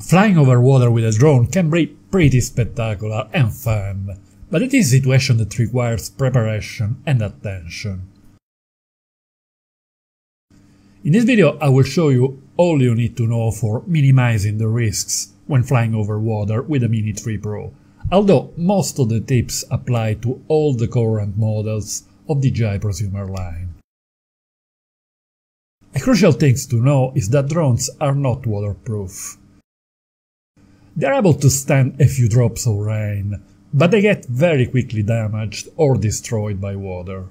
Flying over water with a drone can be pretty spectacular and fun, but it is a situation that requires preparation and attention. In this video I will show you all you need to know for minimizing the risks when flying over water with the Mini 3 Pro, although most of the tips apply to all the current models of the DJI prosumer line. A crucial thing to know is that drones are not waterproof. They are able to stand a few drops of rain, but they get very quickly damaged or destroyed by water.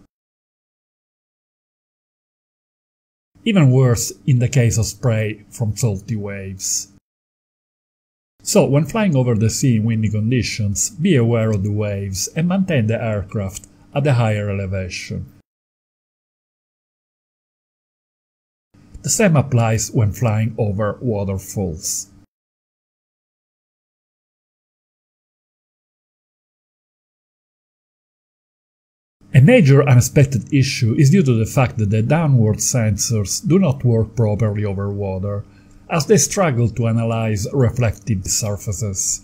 Even worse in the case of spray from salty waves. So, when flying over the sea in windy conditions, be aware of the waves and maintain the aircraft at a higher elevation. The same applies when flying over waterfalls. A major unexpected issue is due to the fact that the downward sensors do not work properly over water, as they struggle to analyze reflected surfaces.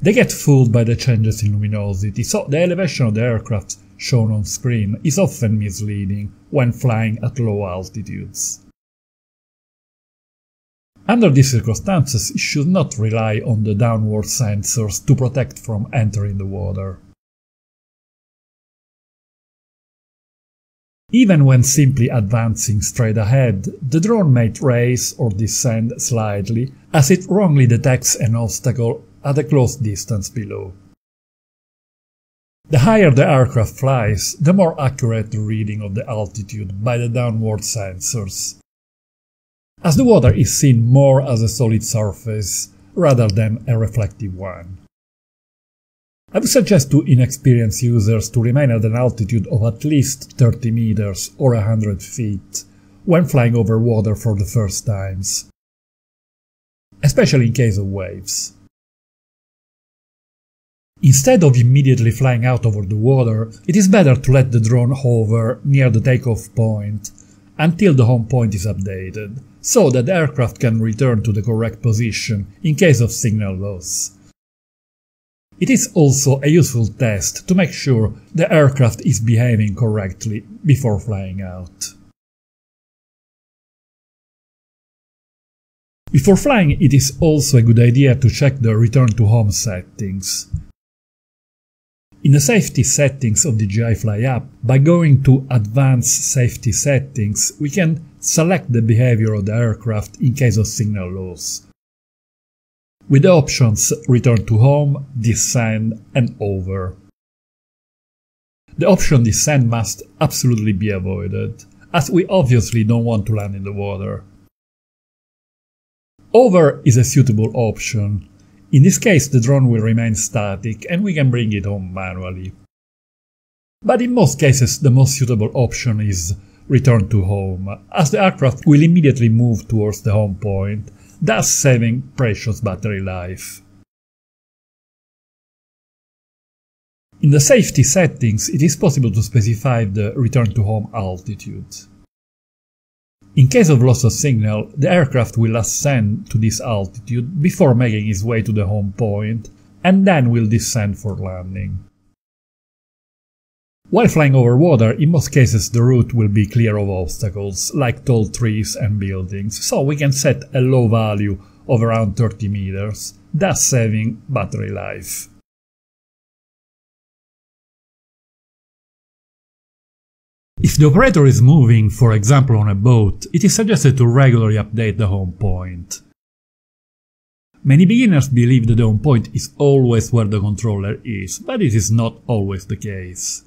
They get fooled by the changes in luminosity, so the elevation of the aircraft shown on screen is often misleading when flying at low altitudes. Under these circumstances, you should not rely on the downward sensors to protect from entering the water. Even when simply advancing straight ahead, the drone may raise or descend slightly as it wrongly detects an obstacle at a close distance below. The higher the aircraft flies, the more accurate the reading of the altitude by the downward sensors, as the water is seen more as a solid surface rather than a reflective one. I would suggest to inexperienced users to remain at an altitude of at least 30 meters or 100 feet when flying over water for the first times, especially in case of waves. Instead of immediately flying out over the water, it is better to let the drone hover near the takeoff point until the home point is updated, so that the aircraft can return to the correct position in case of signal loss. It is also a useful test to make sure the aircraft is behaving correctly before flying out. Before flying, it is also a good idea to check the return to home settings. In the safety settings of the DJI Fly app, by going to Advanced Safety Settings, we can select the behavior of the aircraft in case of signal loss. With the options Return to Home, Descend and Hover. The option Descend must absolutely be avoided, as we obviously don't want to land in the water. Hover is a suitable option, in this case the drone will remain static and we can bring it home manually. But in most cases the most suitable option is return to home, as the aircraft will immediately move towards the home point, thus saving precious battery life. In the safety settings it is possible to specify the return to home altitude. In case of loss of signal, the aircraft will ascend to this altitude before making its way to the home point, and then will descend for landing. While flying over water, in most cases the route will be clear of obstacles, like tall trees and buildings, so we can set a low value of around 30 meters, thus saving battery life. If the operator is moving, for example on a boat, it is suggested to regularly update the home point. Many beginners believe that the home point is always where the controller is, but it is not always the case.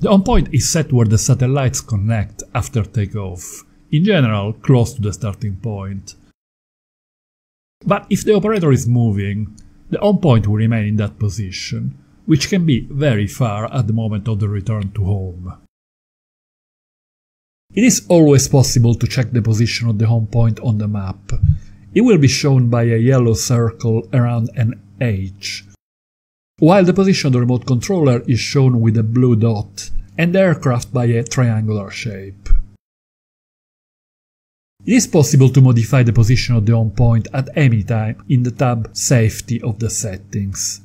The home point is set where the satellites connect after takeoff, in general close to the starting point. But if the operator is moving, the home point will remain in that position, which can be very far at the moment of the return to home. It is always possible to check the position of the home point on the map. It will be shown by a yellow circle around an H. while the position of the remote controller is shown with a blue dot and the aircraft by a triangular shape. It is possible to modify the position of the home point at any time in the tab Safety of the settings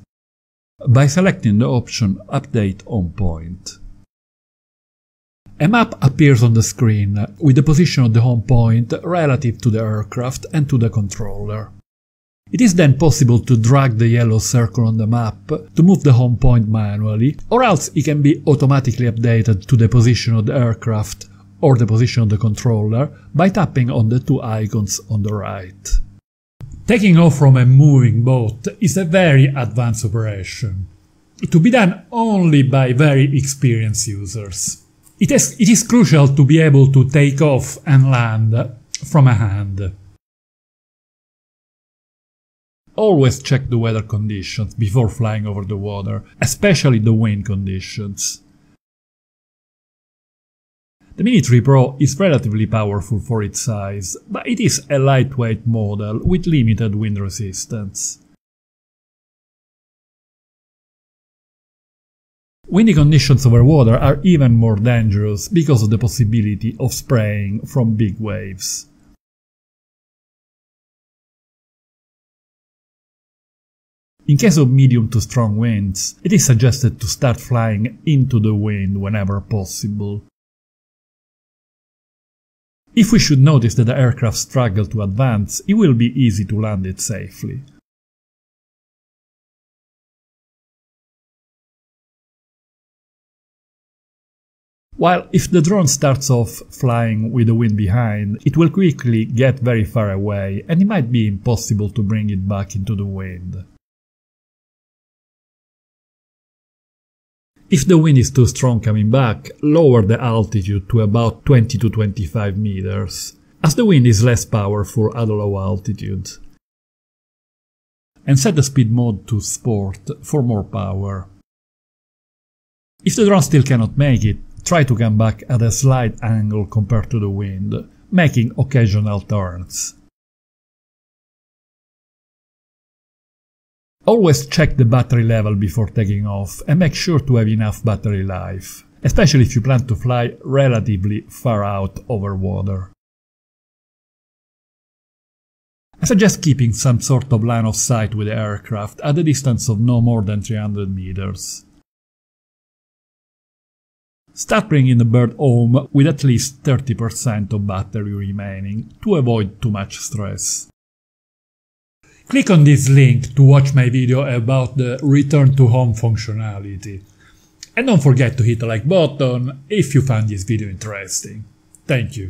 by selecting the option Update Home Point. A map appears on the screen with the position of the home point relative to the aircraft and to the controller. It is then possible to drag the yellow circle on the map to move the home point manually, or else it can be automatically updated to the position of the aircraft or the position of the controller by tapping on the two icons on the right. Taking off from a moving boat is a very advanced operation, to be done only by very experienced users. It is, it is crucial to be able to take off and land from a hand. Always check the weather conditions before flying over the water, especially the wind conditions. The Mini 3 Pro is relatively powerful for its size, but it is a lightweight model with limited wind resistance. Windy conditions over water are even more dangerous because of the possibility of spraying from big waves. In case of medium to strong winds, it is suggested to start flying into the wind whenever possible. If we should notice that the aircraft struggle to advance, it will be easy to land it safely. While if the drone starts off flying with the wind behind, it will quickly get very far away and it might be impossible to bring it back into the wind. If the wind is too strong coming back, lower the altitude to about 20 to 25 meters, as the wind is less powerful at a low altitude. And set the speed mode to sport for more power. If the drone still cannot make it, try to come back at a slight angle compared to the wind, making occasional turns. Always check the battery level before taking off and make sure to have enough battery life, especially if you plan to fly relatively far out over water. I suggest keeping some sort of line of sight with the aircraft at a distance of no more than 300 meters. Start bringing the bird home with at least 30% of battery remaining to avoid too much stress. Click on this link to watch my video about the return to home functionality. And don't forget to hit the like button if you found this video interesting. Thank you.